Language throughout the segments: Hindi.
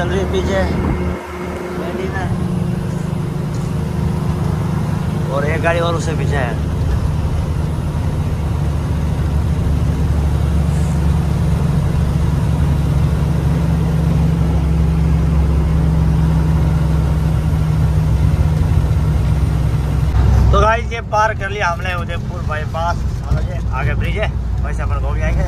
चल रही है पीछे और एक गाड़ी और उससे पीछे है। तो गाइस, ये पार कर लिया हमने उदयपुर बाईपास। आगे ब्रिज है, वैसे अपन हो जाएँगे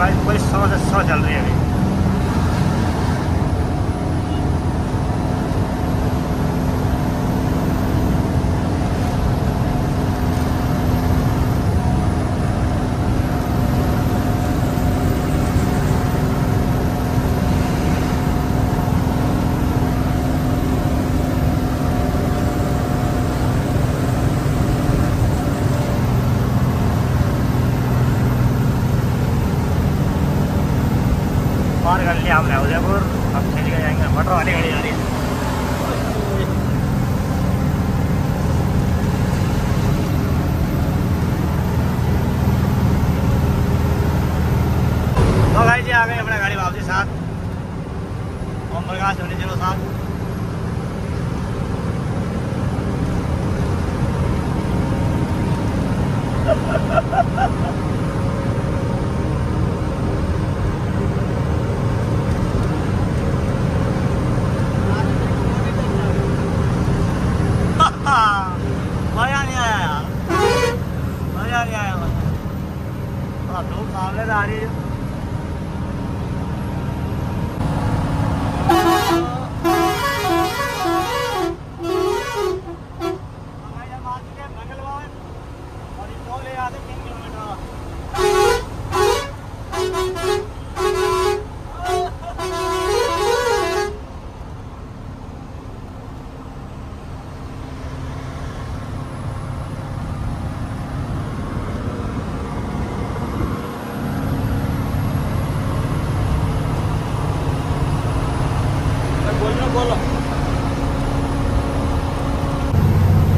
गाइस सौ से सौ चल रही है अभी पार कर लिया हमने उदयपुर अब चल के जाएँगे मटर वाली गाड़ी जा रही है तो भाई जी आ गए अपना गाड़ी वापसी साथ ओम प्रकाश होने चलो साथ मज़ा नहीं आया यार मज़ा नहीं आया थोड़ा धूप सामने से आ रही है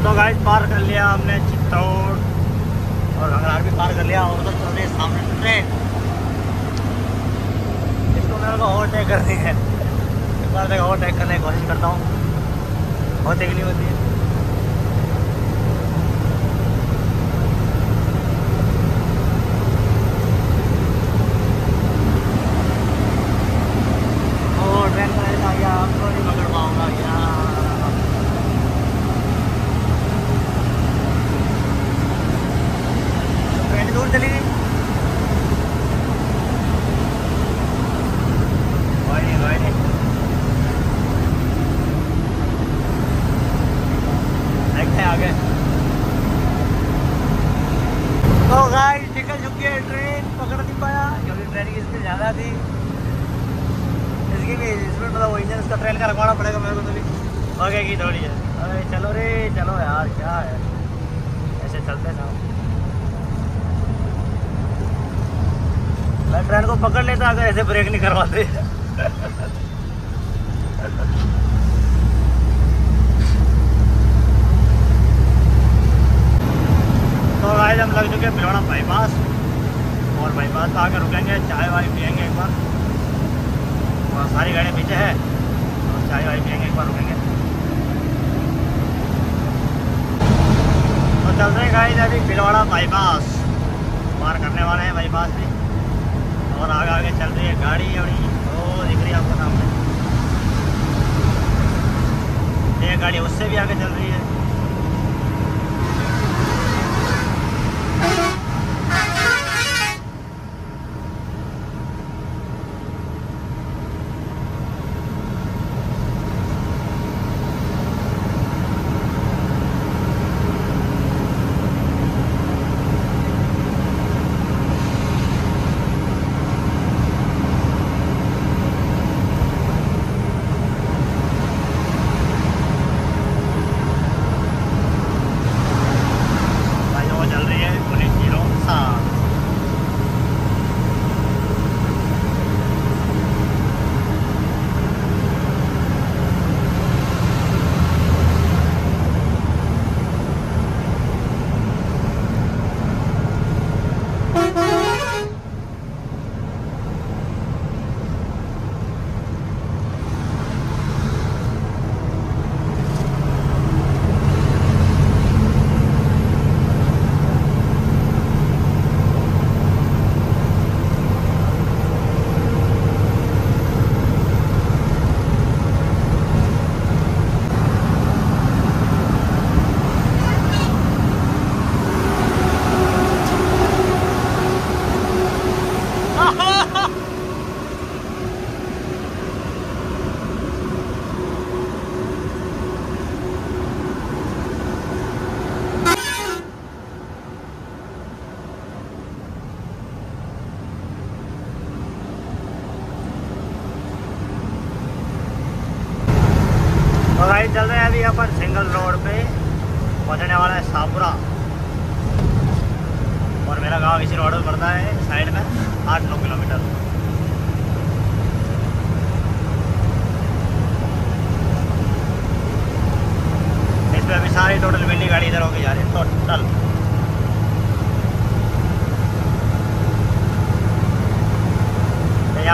तो गाइस पार कर लिया हमने चित्तौड़ और घंगरार भी पार कर लिया और उधर चल रही है सामने ट्रेन इसको मेरे को करनी है। एक बार देखो ओवरटेक करने की कोशिश करता हूँ। होते कि नहीं होती। है ओ, ट्रेन का ऐसा आ गया आपको नहीं पकड़ पाऊँगा यार ट्रेन दूर चली गई कोई नहीं कोई नहीं देखते हैं आगे तो गाइस निकल चुकी है ट्रेन पकड़ नहीं पाया क्योंकि ट्रेन की स्पीड ज़्यादा थी भी मतलब वो इंजन इसका ट्रेन का रखवाना पड़ेगा मेरे को तो भी भागेगी थोड़ी है अरे चलो रे चलो यार क्या है ऐसे चलते ना मैं ट्रेन को पकड़ लेता अगर ऐसे ब्रेक नहीं करवाते तो आज हम लग चुके हैं भिलवाड़ा बाईपास और बाईपास आकर रुकेंगे चाय वाय पियेंगे एक बार और सारी गाड़ियाँ पीछे है। और चाय वाय पियेंगे, एक बार रुकेंगे। तो चल रहे गाइस अभी भिलवाड़ा बाईपास पार करने वाले हैं बाईपास भी और आगे आगे चल रही है गाड़ी अड़ी वो दिख रही है आपको सामने। एक गाड़ी उससे भी आगे चल रही है।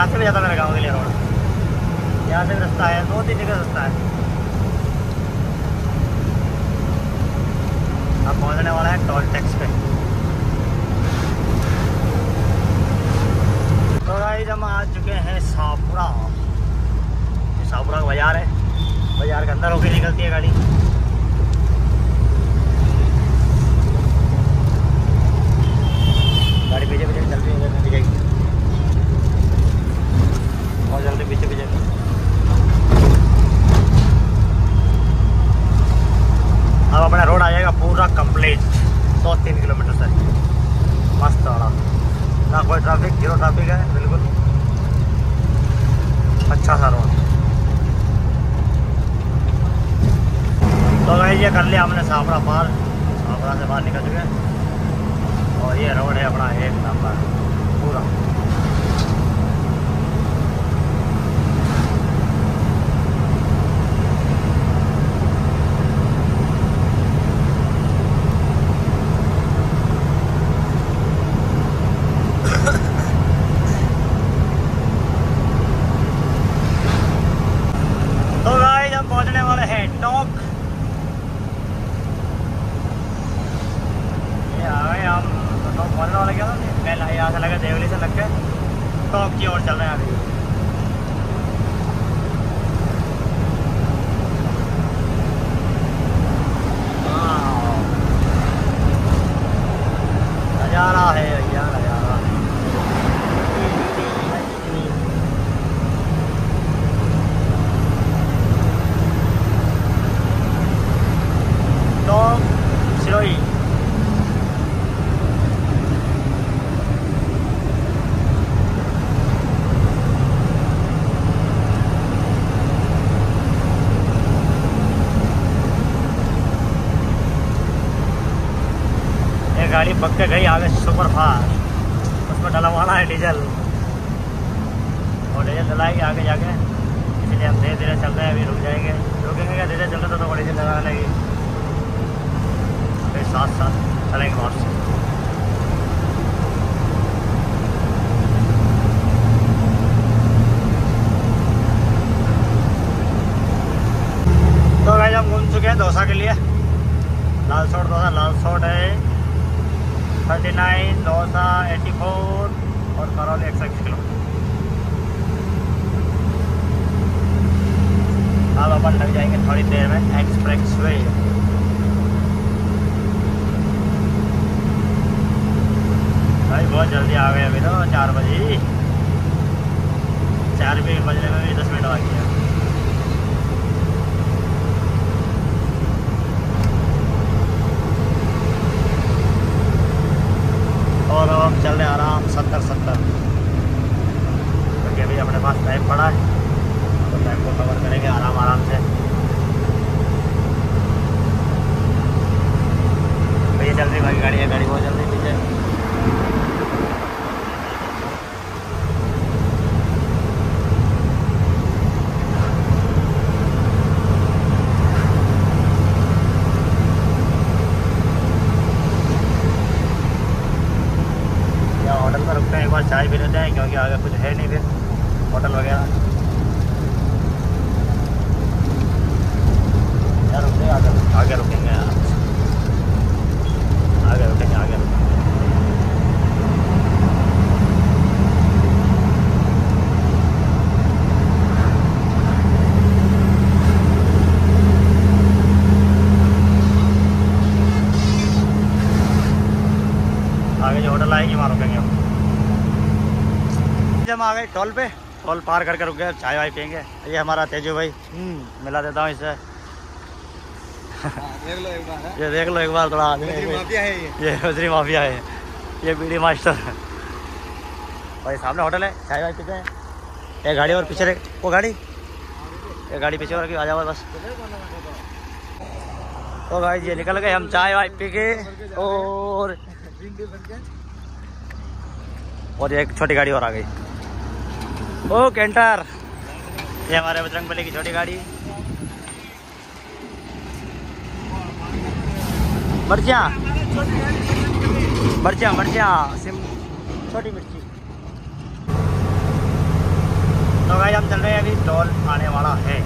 यहाँ से भी जाता मेरे गाँव के लिए रोड यहाँ से भी रास्ता है, दो तीन जगह रास्ता है। अब पहुँचने वाला है टोल टैक्स पे। तो गाइस हम आ चुके हैं सापुरा। ये सापुरा का बाज़ार है। बाज़ार के अंदर होकर निकलती है गाड़ी पीछे पीछे चल रही है उधर नहीं जाएगी और जल्दी पीछे पीछे अब अपना रोड आ जाएगा पूरा कंप्लीट दो तीन किलोमीटर से मस्त वाला ना कोई ट्रैफ़िक ज़ीरो ट्रैफ़िक है बिल्कुल अच्छा सा रोड तो भाई ये कर लिया हमने सापड़ा पार सापड़ा से बाहर निकल चुके हैं और ये रोड है अपना एक नंबर पूरा तो गाइस हम पहुँचने वाले हैं टोंक ये आ गए हम तो टोंक पहुँचने वाले क्या था पहले यहाँ से लगे देवली से लग के टोंक की ओर चल रहे हैं अभी वाह। नज़ारा है भैया नज़ारा टोंक सिरोही ये गाड़ी पक के गई आगे सुपर फास्ट। उसमें डलवाना है डीजल। और डीजल डलाएगी आगे जाके। इसलिए हम धीरे धीरे चल रहे हैं अभी रुक जाएँगे। रुकेंगे क्या? धीरे चल रहे तो, तो डीजल लगाने लगी फिर साथ साथ चलेंगे वहाँ से तो भाई हम घूम चुके हैं डोसा के लिए। लाल सोट डोसा लाल सोट है। Thirty nine Dausa eighty four और करौली एक सौ इक्कीस किलो अब अपन लग जाएँगे थोड़ी देर में एक्सप्रेस वे भाई, बहुत जल्दी आ गए अभी तो चार बजे। चार भी बजने में भी दस मिनट बाकी है और अब हम चल रहे हैं आराम सत्तर सत्तर क्योंकि अभी अपने पास टाइम पड़ा है। तो टाइम को कवर करेंगे आराम आराम से। भैया चल रही भाई गाड़ी है गाड़ी बहुत जल्दी पीछे होटल हैं, एक बार चाय भी लेते हैं, क्योंकि आगे कुछ है नहीं फिर। होटल वगैरह। यार रुकते आगे आगे रुकेंगे यार। आगे रुकेंगे, आगे आगे जो होटल आएगी, वहाँ रुकेंगे हम। हम आ गए टोल पे टोल पार करके रुक गए चाय वाय पियेंगे। ये हमारा तेजू भाई। हम्म, मिला देता हूँ इससे देख लो एक बार ये देख लो एक बार थोड़ा ये माफिया है ये। ये माफिया है। ये बीड़ी मास्टर। भाई सामने होटल है चाय वाय पीते हैं। एक गाड़ी और पीछे वो गाड़ी? एक गाड़ी पीछे और आ जाओ बस। तो भाई ये निकल गए हम चाय वाय पी के और और एक छोटी गाड़ी और आ गई। ओ, कैंटर। ये हमारे बजरंग बली की छोटी गाड़ी। मर्चियाँ मर्चियाँ मर्चियाँ सिम, छोटी मिर्ची। तो भाई हम चल रहे हैं अभी टोल आने वाला है।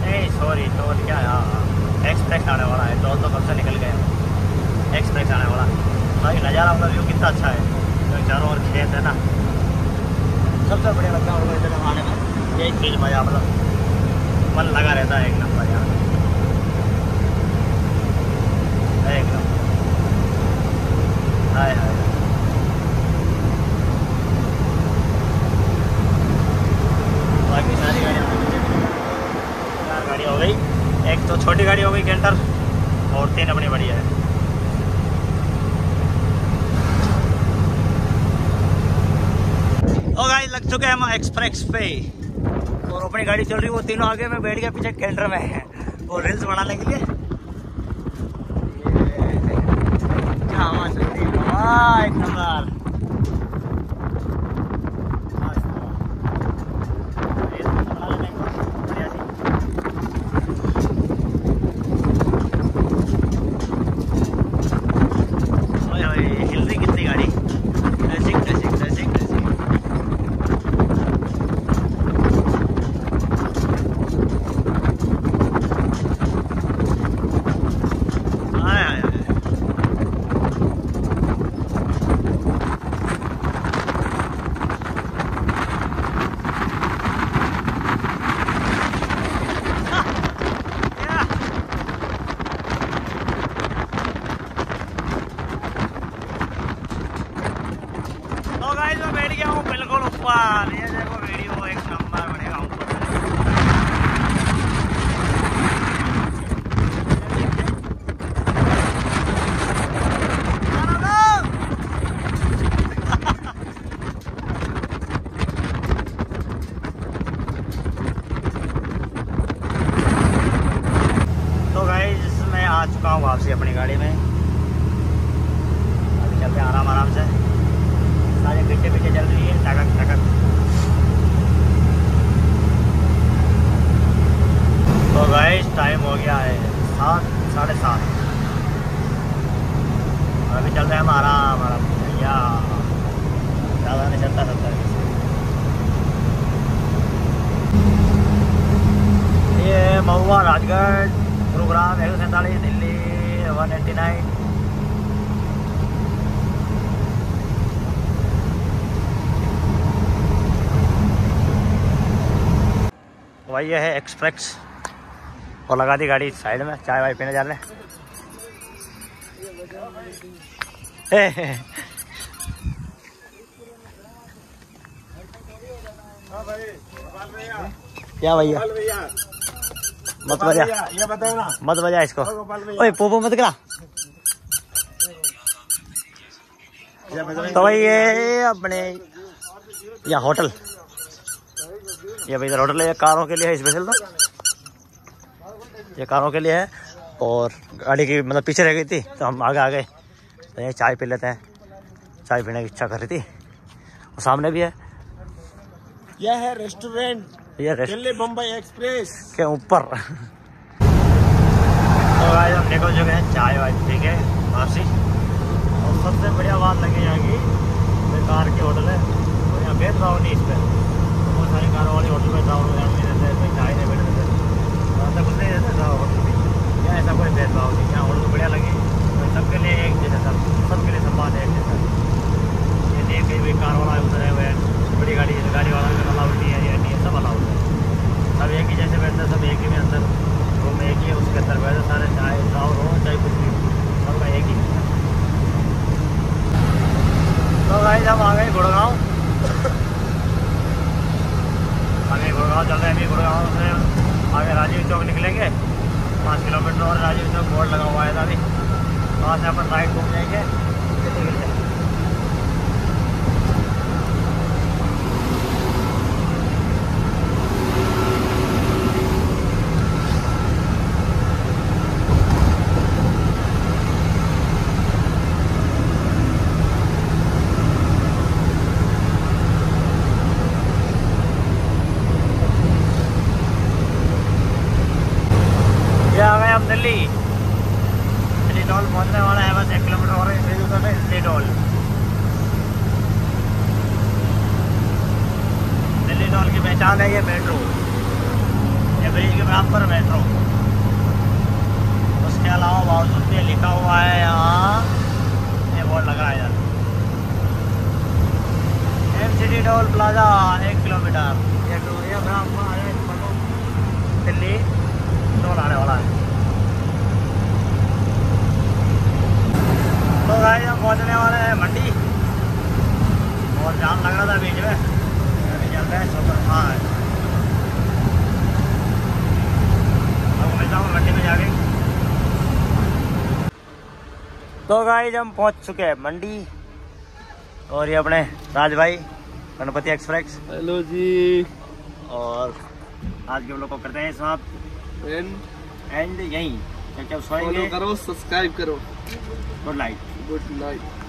नहीं सॉरी टोल क्या है? एक्सप्रेस आने वाला है। टोल तो कब से निकल गए एक्सप्रेस आने वाला। भाई, नज़ारा मतलब व्यू कितना अच्छा है। तो चारों ओर खेत है ना। सबसे बढ़िया लगता है इधर आने में। यही चीज़ मज़ा मतलब मन लगा रहता है एक नंबर यहाँ एक नंबर हाय हाय बाकी सारी गाड़ियाँ चार गाड़ी हो गई एक तो छोटी गाड़ी हो गई कैंटर और तीन अपनी बड़ी है ओ गाड़ी लग चुके हैं हम एक्सप्रेस पे और अपनी गाड़ी चल रही है वो तीनों आगे में बैठ गया पीछे कैंटर में है और रील्स बनाने के लिए हाँ, एक नंबर ओए ओए हिल रही कितनी गाड़ी ड्रेसिंग ड्रेसिंग ड्रेसिंग ड्रेसिंग हाय हाय हाय तो गाइस मैं बैठ गया हूँ बिल्कुल ऊपर ये देखो वीडियो एक नंबर बनेगा ऊपर तो गाइस मैं आ चुका हूँ वापसी अपनी गाड़ी में। अभी चलते आराम आराम से। सारे पीछे पीछे चल रही है टकक टकक तो गाइस टाइम हो गया है सात, साढ़े सात। अभी चल रहे हैं हम आराम आराम। भैया ज़्यादा नहीं चलता चलता ये महुआ राजगढ़। गुरुग्राम एक सौ सैंतालीस दिल्ली वन एट्टी नाइन भाई ये है एक्सप्रेस और लगा दी गाड़ी साइड में, चाय वाय पीने जा रहे हैं क्या भैया? मत बजा। ये बताओ ना। मत बजा इसको। ओए पोपो मत करा तो भाई ये अपने या होटल। ये भाई इधर होटल है कारों के लिए है स्पेशल तो। ये कारों के लिए है और गाड़ी की मतलब पीछे रह गई थी तो हम आगे आ गए। तो ये चाय पी लेते हैं। चाय पीने की इच्छा कर रही थी। और सामने भी है। यह है रेस्टोरेंट ये रेस्ट दिल्ली बम्बई एक्सप्रेस के ऊपर तो भाई हम निकल चुके हैं चाय वाय ठीक है वापसी और सबसे बढ़िया बात लगी यहाँ की ये कार की होटल है और यहाँ भेदभाव नहीं इस पर बहुत सारी कारों वाली होटल में जाओ नहीं देते हैं कोई चाय नहीं बैठ देते तो ऐसा कुछ नहीं देते जाओ होटल में यहाँ ऐसा कोई भेदभाव नहीं यहाँ होटल बढ़िया लगी तो सबके लिए एक जैसा सब सबके लिए सम्मान है एक जैसा ये नहीं कहीं भी कार वाला उधर है वह बड़ी गाड़ी गाड़ी वाला अलाउड नहीं है ये नहीं है सब अलाउड है सब एक ही जैसे हैं सब एक ही में अंदर रूम एक ही है उसके अंदर बैठे सारे चाहे चाव हो चाहे कुछ भी हो, सबका एक ही। तो भाई हम आ गए गुड़गांव। आगे गुड़गांव चल रहे हैं अभी गुड़गांव से आगे राजीव चौक निकलेंगे। पाँच किलोमीटर और राजीव चौक बोर्ड लगा हुआ है अभी वहाँ से अपन राइट घूम जाएँगे। फिर निकल जाएँगे टोल पहुँचने वाला है बस एक किलोमीटर और इसी उधर से दिल्ली टोल दिल्ली टोल की पहचान है ये मेट्रो ये ब्रिज के बराबर मेट्रो उसके अलावा बावजूद भी लिखा हुआ है यहाँ ये बोर्ड लगा है यार. एम सिटी टोल प्लाजा एक किलोमीटर ये तो है, दिल्ली टोल आने वाला है तो भाई हम पहुँचने वाले हैं मंडी। और जाम लग रहा था बीच में। अभी चल रहे हैं अब मिलता हूँ मंडी में जाके। तो गाइज़ हम पहुँच चुके हैं मंडी। और ये अपने राज भाई गणपति एक्सप्रेस। हेलो जी। और आज के लोग को करते हैं समाप्त। एंड एंड यहीं। अब सोएँगे। करो सब्सक्राइब करो। Good night good night